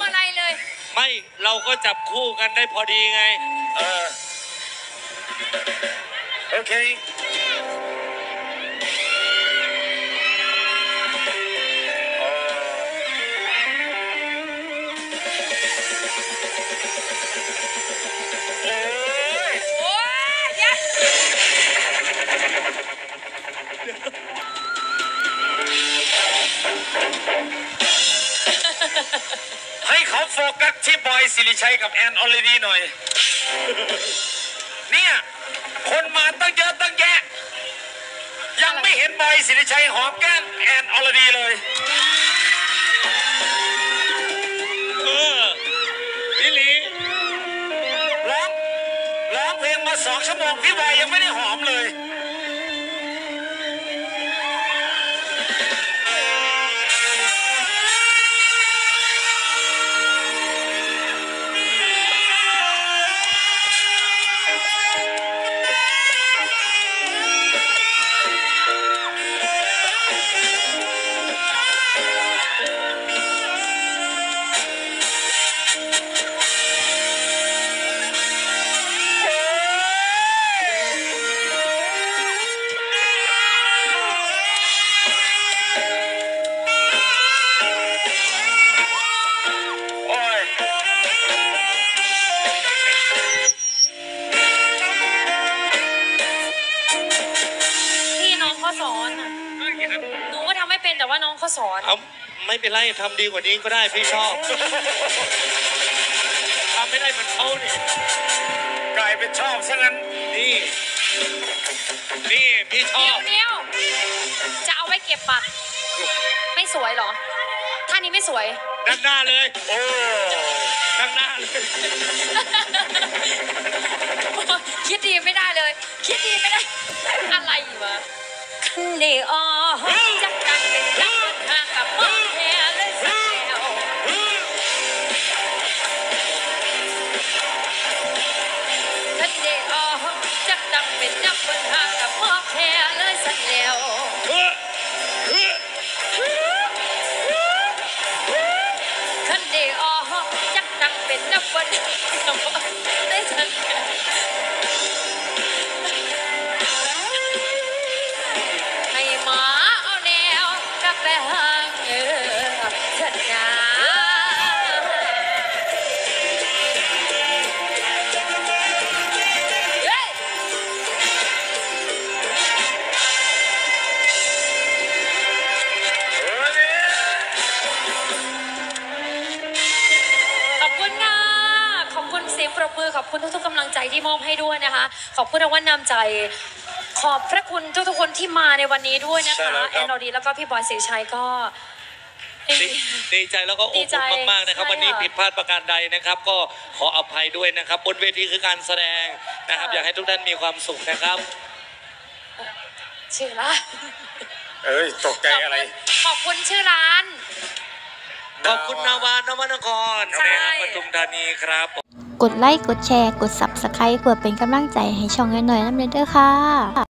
มาอะไรเลย ไม่เราก็จับคู่กันได้พอดีไง เออโให้เขาโฟกัสที่บอยศิริชัยกับแอนอรดีหน่อย เนี่ยคนมาตั้งเยอะตั้งแยะ ยังไม่เห็นบอยศิริชัยหอมแก้มแอนอรดีเลยเออพี่หลีร้องร้องเพลงมาสองชั่วโมงพี่บอยยังไม่ได้หอมเลย เขาสอนอะหนูก็ทำไม่เป็นแต่ว่าน้องเขาสอน เอาไม่เป็นไรทำดีกว่านี้ก็ได้พี่ชอบทำไม่ได้เหมันเขาเนี่ยกลายเป็นชอบซะงั้น นี่ นี่พี่ชอเดี๋ยบวเดียวจะเอาไว้เก็บบัตรไม่สวยเหรอท่านี้ไม่สวย ด้านหน้าเลยโอ้ด้านหน้าเลย คิดดีไม่ได้เลย คิดดีไม่ได้ อะไรวะ คันเบมือขอบคุณทุกๆกำลังใจที่มอบให้ด้วยนะคะ ขอบคุณรางวัลนำใจ ขอบพระคุณทุกๆคนที่มาในวันนี้ด้วยนะใช่คะแล้วครับ แอนโรดีแล้วก็พี่บอยศรีชัยก็ ดีดีใจแล้วก็อบดีใจอุ่นมากๆนะครับ ใช่วันนี้ค่ะผิดพลาดประการใดนะครับ ก็ขออภัยด้วยนะครับบนเวทีคือการแสดงนะครับ ค่ะ อยากให้ทุกท่านมีความสุขนะครับ ชื่อร้านเอ้ยตกใจอะไร ขอบคุณชื่อร้าน ขอบคุณนาวานวนครใช่ นะครับปทุมธานีครับ กดไลค์ กดแชร์ กด Subscribe เพื่อเป็นกำลังใจให้ช่องน้อยๆน้ำเด้อค่ะ